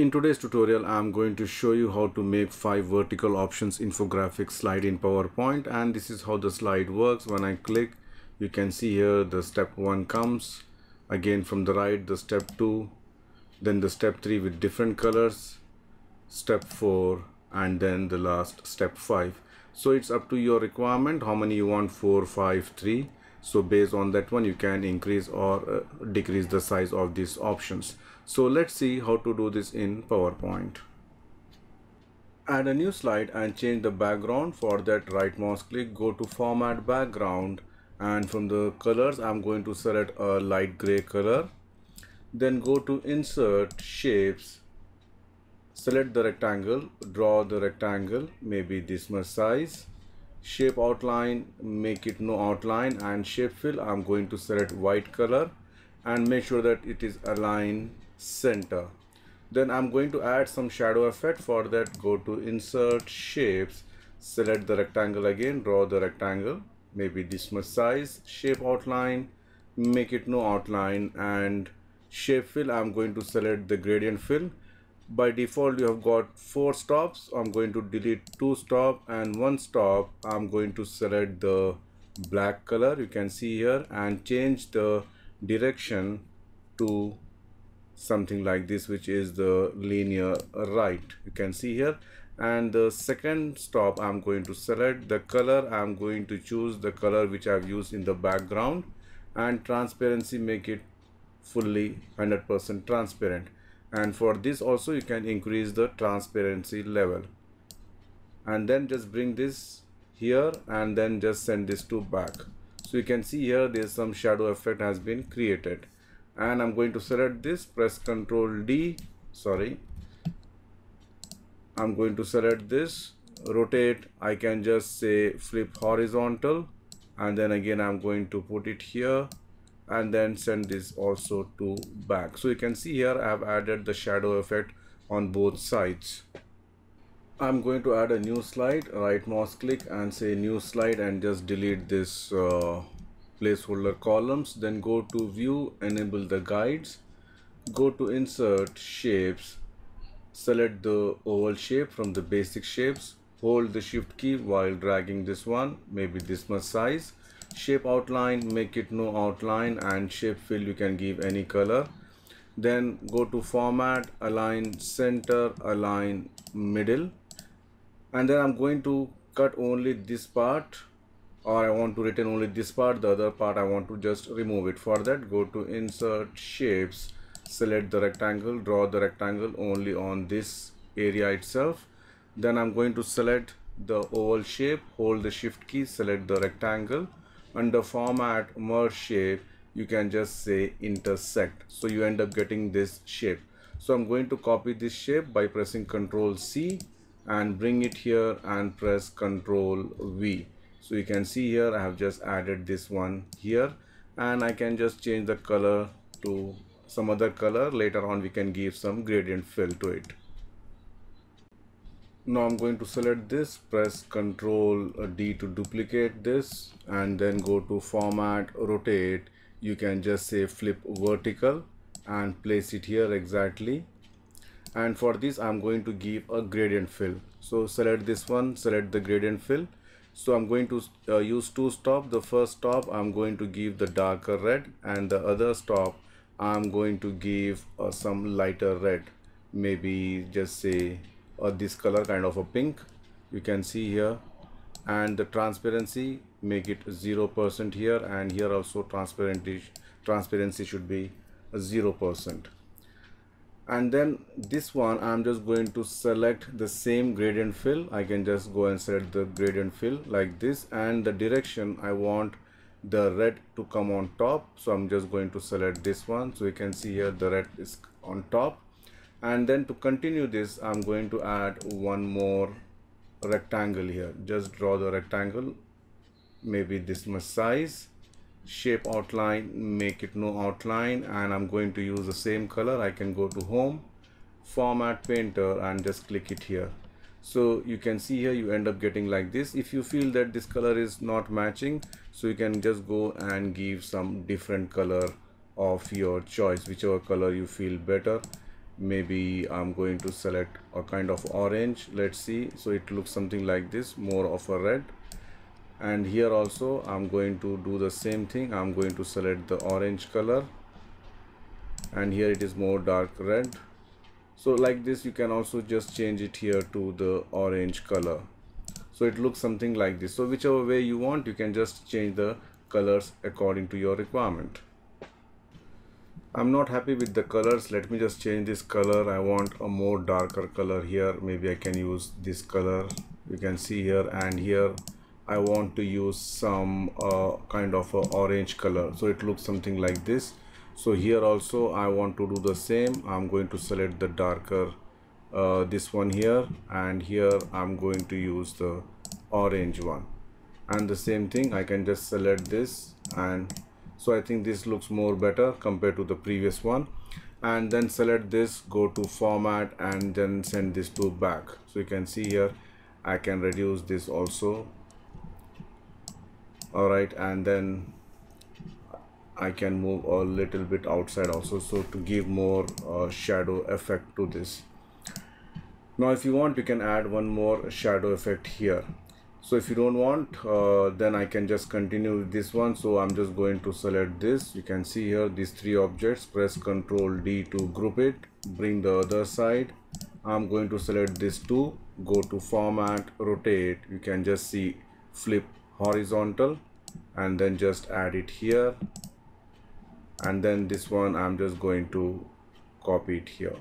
In today's tutorial, I'm going to show you how to make five vertical options infographic slide in PowerPoint and this is how the slide works. When I click, you can see here the step one comes again from the right, the step two, then the step three with different colors, step four, and then the last step five. So it's up to your requirement how many you want four, five, three. So based on that one, you can increase or uh, decrease the size of these options. So let's see how to do this in PowerPoint. Add a new slide and change the background. For that right mouse click, go to format background and from the colors I'm going to select a light gray color. Then go to insert shapes, select the rectangle, draw the rectangle, maybe this much size. Shape outline, make it no outline and shape fill I'm going to select white color and make sure that it is aligned center. Then I'm going to add some shadow effect for that. Go to insert shapes select the rectangle again draw the rectangle maybe this much size shape outline make it no outline and shape fill I'm going to select the gradient fill. By default you have got four stops. I'm going to delete two stop and one stop. I'm going to select the black color you can see here and change the direction to something like this which is the linear right. You can see here. And the second stop I'm going to select the color. I'm going to choose the color which I've used in the background. And transparency make it fully 100% transparent. And for this also you can increase the transparency level. And then just bring this here and then just send this to back. So you can see here there's some shadow effect has been created and I'm going to select this press ctrl D sorry. I'm going to select this rotate I can just say flip horizontal. And then again I'm going to put it here and then send this also to back. So you can see here I have added the shadow effect on both sides. I'm going to add a new slide right mouse click and say new slide and just delete this uh, placeholder columns then go to view enable the guides go to insert shapes select the oval shape from the basic shapes hold the shift key while dragging this one maybe this much size shape outline make it no outline and shape fill you can give any color. Then go to format align center align middle. And then I'm going to cut only this part or I want to retain only this part the other part I want to just remove it. For that go to insert shapes select the rectangle draw the rectangle only on this area itself. Then I'm going to select the oval shape hold the shift key select the rectangle. Under format merge shape you can just say intersect. So you end up getting this shape. So I'm going to copy this shape by pressing ctrl C and bring it here and press ctrl V so you can see here I have just added this one here. And I can just change the color to some other color. Later on we can give some gradient fill to it. Now I'm going to select this. Press ctrl D to duplicate this. And then go to format rotate. You can just say flip vertical and place it here exactly. And for this I'm going to give a gradient fill. So select this one select the gradient fill so I'm going to uh, use two stop. The first stop I'm going to give the darker red. And the other stop I'm going to give uh, some lighter red. Maybe just say uh, this color kind of a pink. You can see here. And the transparency make it 0% here. And here also transparency transparency should be 0% and then this one I'm just going to select the same gradient fill. I can just go and select the gradient fill like this. And the direction I want the red to come on top. So I'm just going to select this one. So you can see here the red is on top. And then to continue this I'm going to add one more rectangle here. Just draw the rectangle maybe this much size shape outline make it no outline and I'm going to use the same color. I can go to home format painter and just click it here. So you can see here you end up getting like this. If you feel that this color is not matching so you can just go and give some different color of your choice whichever color you feel better. Maybe I'm going to select a kind of orange. Let's see. So it looks something like this more of a red and here also I'm going to do the same thing. I'm going to select the orange color. And here it is more dark red. So like this you can also just change it here to the orange color. So it looks something like this. So whichever way you want you can just change the colors according to your requirement. I'm not happy with the colors. Let me just change this color. I want a more darker color here. Maybe I can use this color. You can see here and here I want to use some uh, kind of orange color. So it looks something like this. So here also I want to do the same. I'm going to select the darker uh, this one here. And here I'm going to use the orange one. And the same thing I can just select this. And so I think this looks more better compared to the previous one. And then select this go to format and then send this to back. So you can see here I can reduce this also alright and then I can move a little bit outside also so to give more uh, shadow effect to this. Now if you want you can add one more shadow effect here. So if you don't want uh, then I can just continue with this one. So I'm just going to select this. You can see here these three objects. Press ctrl D to group it. Bring the other side. I'm going to select this two. Go to format. Rotate. You can just see flip horizontal and then just add it here. And then this one I'm just going to copy it here.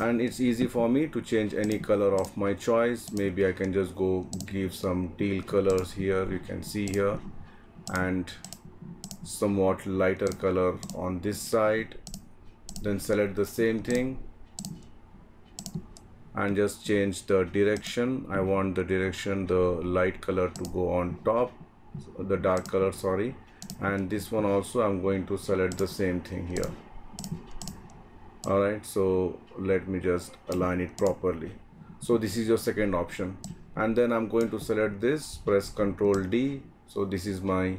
And it's easy for me to change any color of my choice. Maybe I can just go give some teal colors here you can see here. And somewhat lighter color on this side. Then select the same thing and just change the direction. I want the direction the light color to go on top the dark color sorry. And this one also I'm going to select the same thing here. Alright so let me just align it properly. So this is your second option. And then I'm going to select this press ctrl D. So this is my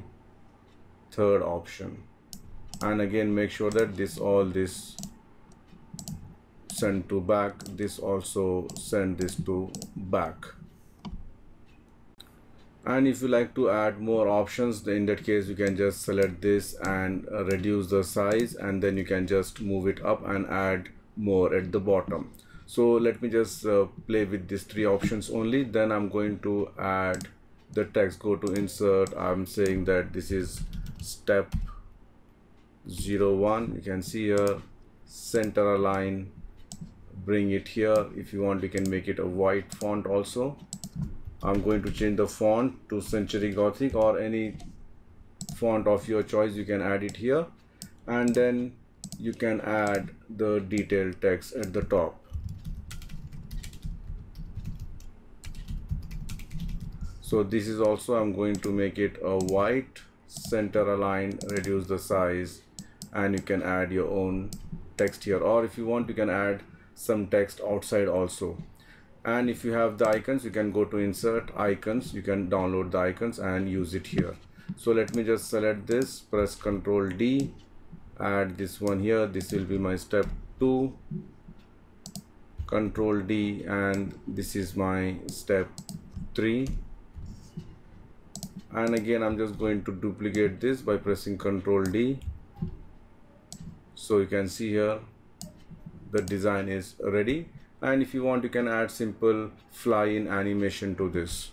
third option. And again make sure that this all this send to back. This also send this to back. And if you like to add more options in that case you can just select this and reduce the size and then you can just move it up and add more at the bottom. So let me just uh, play with these three options only. Then i'm going to add the text. Go to insert. I'm saying that this is step 01 you can see here center align bring it here. If you want you can make it a white font also. I'm going to change the font to Century Gothic or any font of your choice. You can add it here. And then you can add the detailed text at the top. So this is also I'm going to make it a white. Center align reduce the size and you can add your own text here. Or if you want you can add some text outside also. And if you have the icons you can go to insert icons. You can download the icons and use it here. So let me just select this press ctrl D add this one here. This will be my step 2 control D and this is my step 3 and again I'm just going to duplicate this by pressing control D. So you can see here the design is ready. And if you want you can add simple fly in animation to this.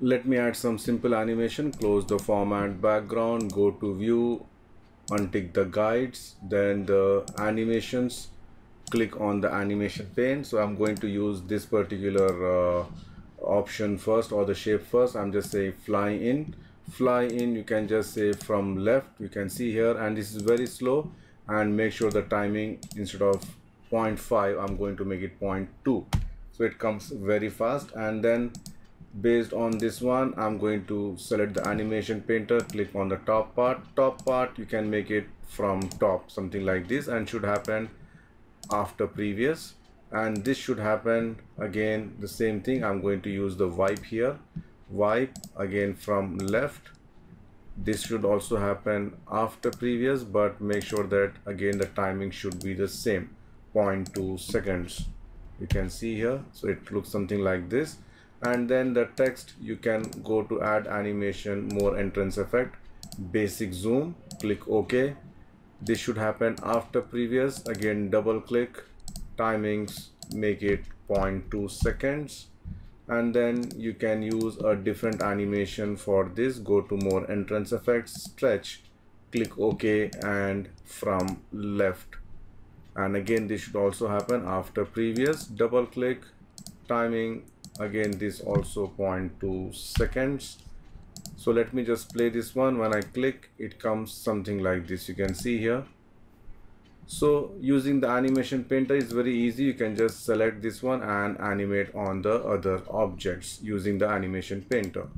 Let me add some simple animation. Close the format background go to view untick the guides then the animations. Click on the animation pane. So i'm going to use this particular uh, option first or the shape first. I'm just say fly in fly in you can just say from left. You can see here and this is very slow and make sure the timing instead of 0.5 I'm going to make it 0.2 so it comes very fast and then based on this one I'm going to select the animation painter click on the top part. Top part you can make it from top something like this and should happen after previous. And this should happen again the same thing. I'm going to use the wipe here. Wipe again from left this should also happen after previous but make sure that again the timing should be the same. 0.2 seconds. You can see here. So it looks something like this. And then the text you can go to add animation more entrance effect basic zoom click ok. This should happen after previous. Again double click. Timings make it 0.2 seconds and then you can use a different animation for this. Go to more entrance effects stretch click ok and from left. And again this should also happen after previous. Double click timing. Again this also 0.2 seconds. So let me just play this one. When I click it comes something like this. You can see here so using the animation painter is very easy you can just select this one and animate on the other objects using the animation painter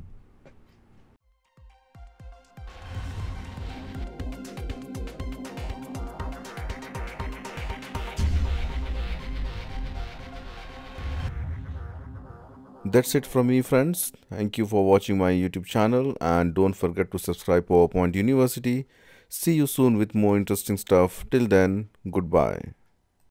That's it from me friends. Thank you for watching my YouTube channel and don't forget to subscribe PowerPoint University. See you soon with more interesting stuff. Till then, goodbye.